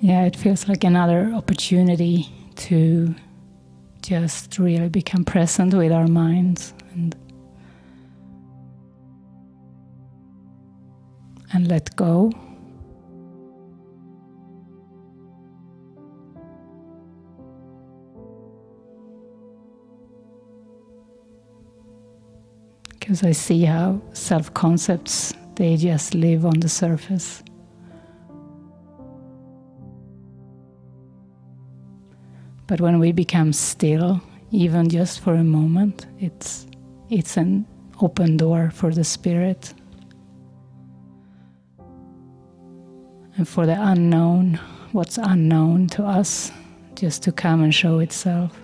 yeah, it feels like another opportunity to just really become present with our minds and and let go. Because I see how self concepts they just live on the surface. But when we become still, even just for a moment, it's it's an open door for the spirit and for the unknown, what's unknown to us, just to come and show itself.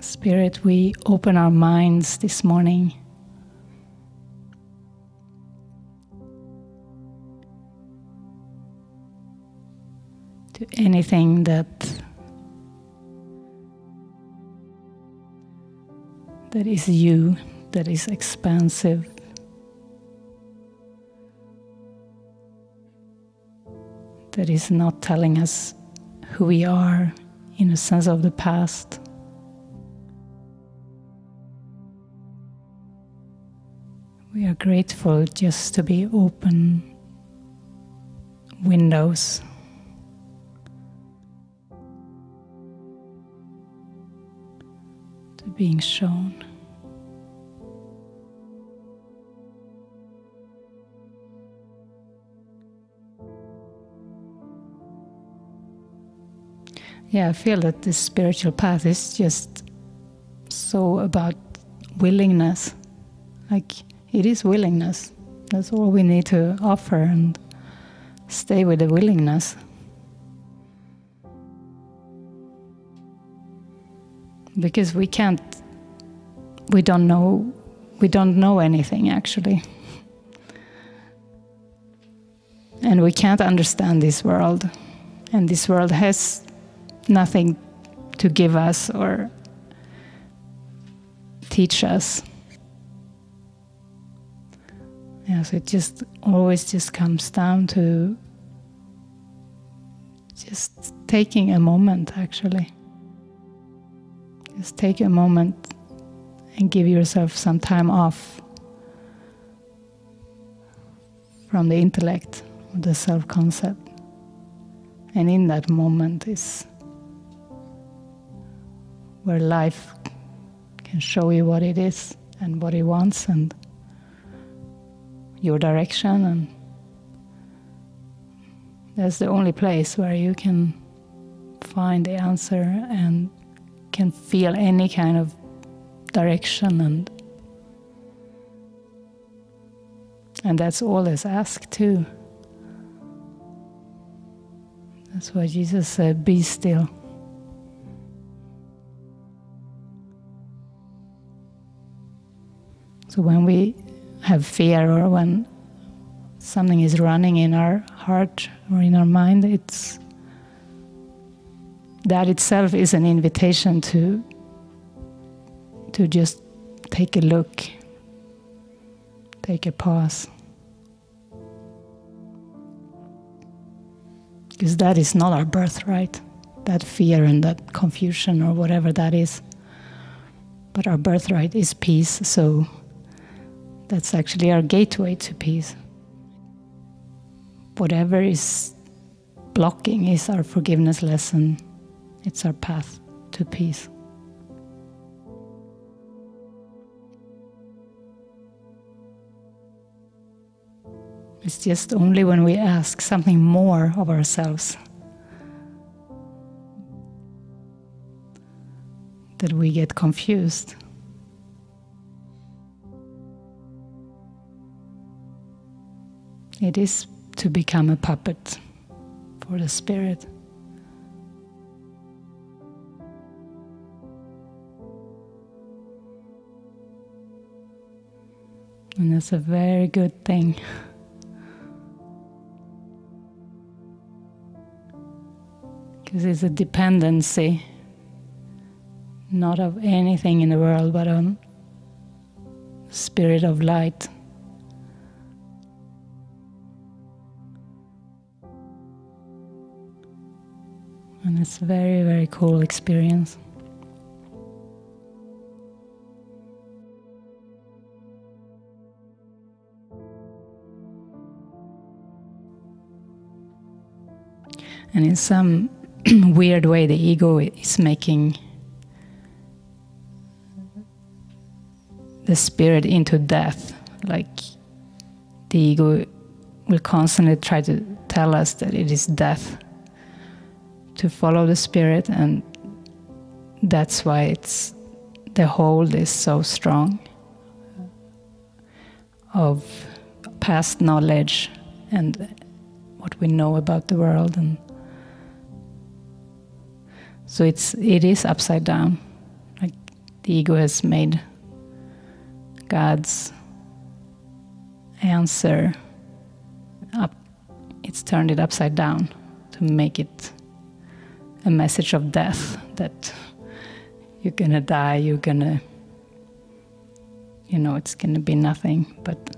Spirit, we open our minds this morning. Anything that that is you, that is expansive. That is not telling us who we are in a sense of the past. We are grateful just to be open windows. Being shown. Yeah, I feel that this spiritual path is just so about willingness. Like it is willingness. That's all we need to offer and stay with the willingness. Because we can't, we don't know, we don't know anything actually. And we can't understand this world. And this world has nothing to give us or teach us. Yeah, so it just always just comes down to just taking a moment actually. Just take a moment and give yourself some time off from the intellect, the self concept. And in that moment is where life can show you what it is and what it wants and your direction and that's the only place where you can find the answer and can feel any kind of direction and and that's all that's asked too that's why jesus said be still. So when we have fear or when something is running in our heart or in our mind, it's that itself is an invitation to to just take a look, take a pause. Because that is not our birthright, that fear and that confusion or whatever that is. But our birthright is peace, so that's actually our gateway to peace. Whatever is blocking is our forgiveness lesson, it's our path to peace. It's just only when we ask something more of ourselves that we get confused. It is to become a puppet for the spirit. And that's a very good thing. Because it's a dependency, not of anything in the world, but on spirit of light. And it's a very, very cool experience. And in some weird way, the ego is making the spirit into death. Like the ego will constantly try to tell us that it is death to follow the spirit, and that's why it's the hold is so strong of past knowledge and what we know about the world and so it's it is upside down like the ego has made God's answer up, it's turned it upside down to make it a message of death that you're gonna die, you're gonna, you know, it's gonna be nothing. But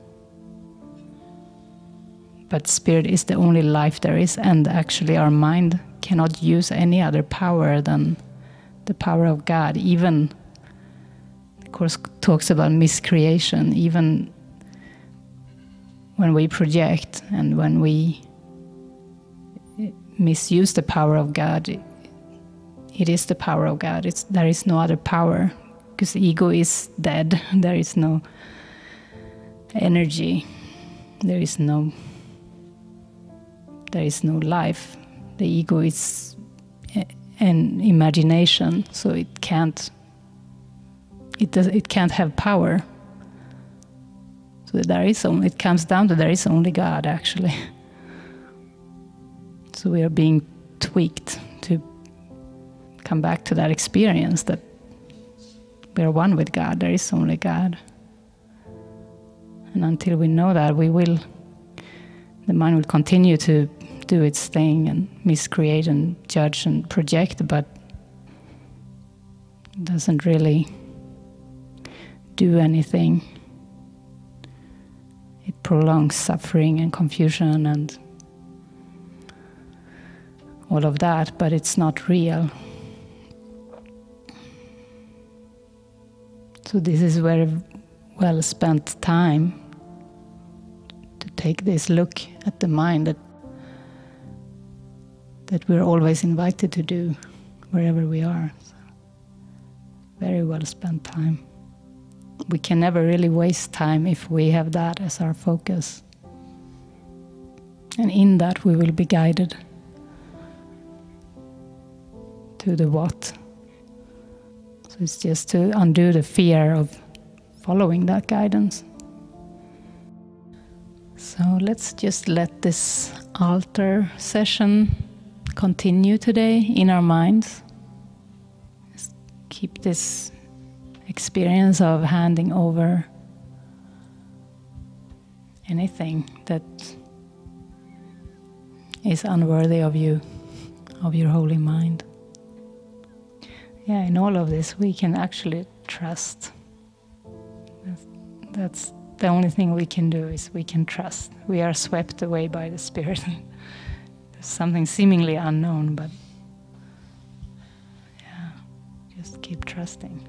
but spirit is the only life there is, and actually our mind cannot use any other power than the power of God, even of course, talks about miscreation, even when we project and when we misuse the power of God, it is the power of God. It's, there is no other power because ego is dead. There is no energy. There is no there is no life. The ego is eh, an imagination, so it can't it does it can't have power. So there is only it comes down to there is only God actually. So we are being tweaked to come back to that experience that we are one with God. There is only God. And until we know that, we will, the mind will continue to do its thing and miscreate and judge and project, but doesn't really do anything. It prolongs suffering and confusion and all of that, but it's not real. So, this is very well spent time to take this look at the mind that, that we're always invited to do wherever we are. So, very well spent time we can never really waste time if we have that as our focus. And in that, we will be guided to the what. So it's just to undo the fear of following that guidance. So let's just let this altar session continue today in our minds. Just keep this experience of handing over anything that is unworthy of you, of your holy mind. Yeah, in all of this, we can actually trust. That's, that's the only thing we can do is we can trust. We are swept away by the Spirit. Something seemingly unknown, but yeah, just keep trusting.